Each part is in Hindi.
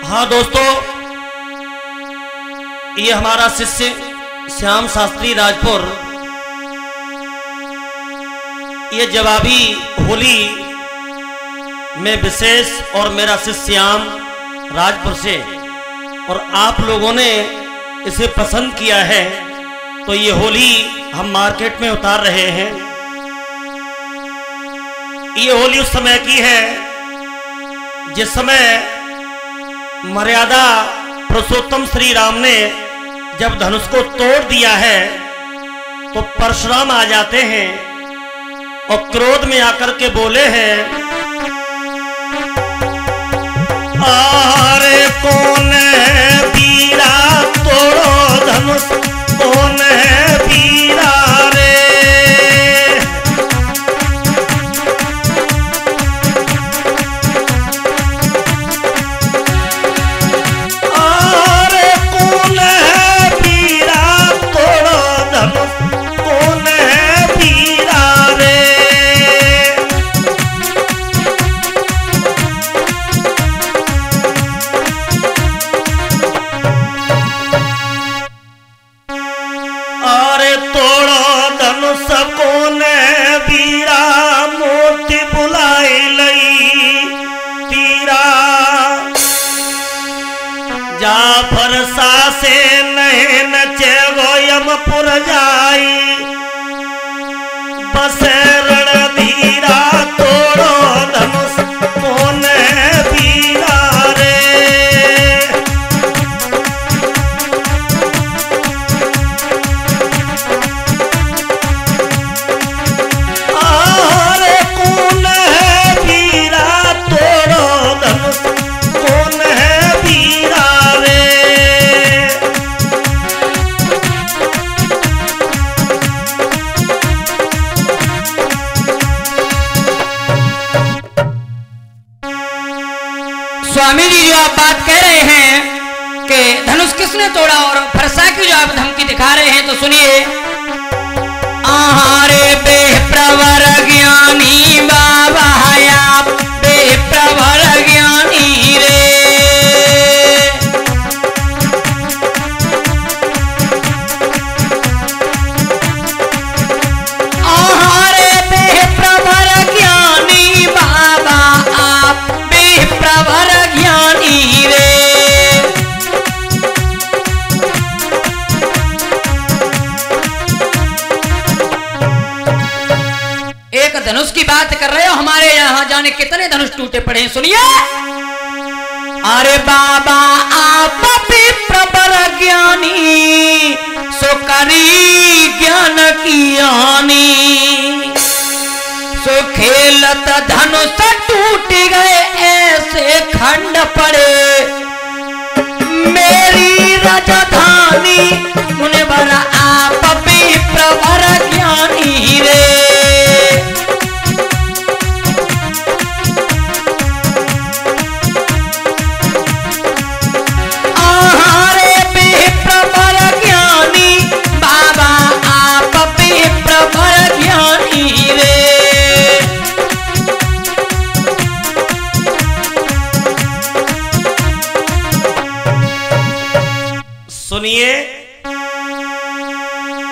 हाँ दोस्तों, ये हमारा शिष्य श्याम शास्त्री राजपुर। ये जवाबी होली में विशेष और मेरा शिष्य श्याम राजपुर से। और आप लोगों ने इसे पसंद किया है तो ये होली हम मार्केट में उतार रहे हैं। ये होली उस समय की है, जिस समय मर्यादा पुरुषोत्तम श्री राम ने जब धनुष को तोड़ दिया है तो परशुराम आ जाते हैं और क्रोध में आकर के बोले हैं आरे कौन है por स्वामी जी जो आप बात कह रहे हैं कि धनुष किसने तोड़ा और फरसा की जो आप धमकी दिखा रहे हैं तो सुनिए। आहारे बेप्रवर ज्ञानी धनुष की बात कर रहे हो? हमारे यहाँ जाने कितने धनुष टूटे पड़े हैं, सुनिए। अरे बाबा, आप भी प्रबर ज्ञानी सो करी ज्ञान की हानि सो खेलत धनुष टूट गए, ऐसे खंड पड़े। मेरी राजधानी, मुने भरा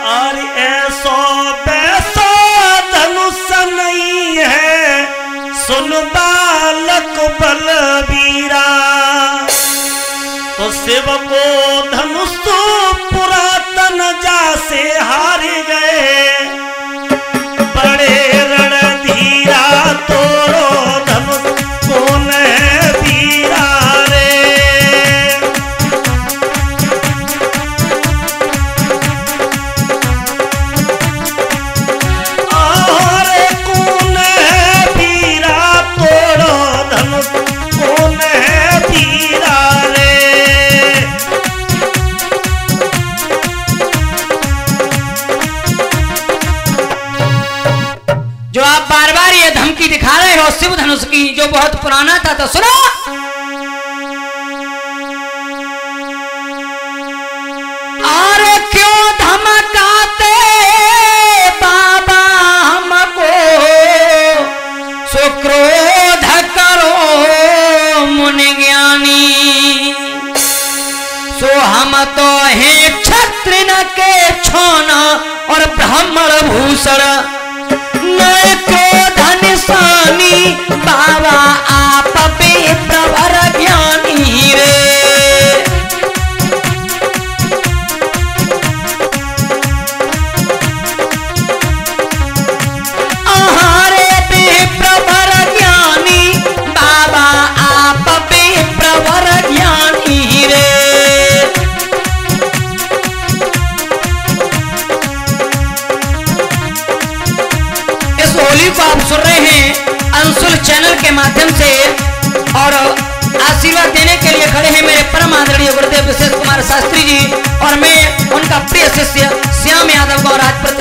और ऐसो पैसो धनुष नहीं है। सुन बालक बलबीरा। तो शिव को धनुष जो आप बार बार ये धमकी दिखा रहे हो, शिव धनुष की, जो बहुत पुराना था तो सुनो। क्यों धमकाते बाबा हमको? सो करो, मुनि ज्ञानी। हम तो हैं न के छोना और ब्राह्मण भूषण ज्ञानी बाबा आप पे प्रवर ज्ञानी रे। होली को आप सुन रहे हैं। अंशुल चैनल के माध्यम से और आशीर्वाद देने के लिए खड़े हैं मेरे परम आदरणीय गुरुदेव विशेष कुमार शास्त्री जी और मैं उनका प्रिय शिष्य श्याम यादव को राजपुर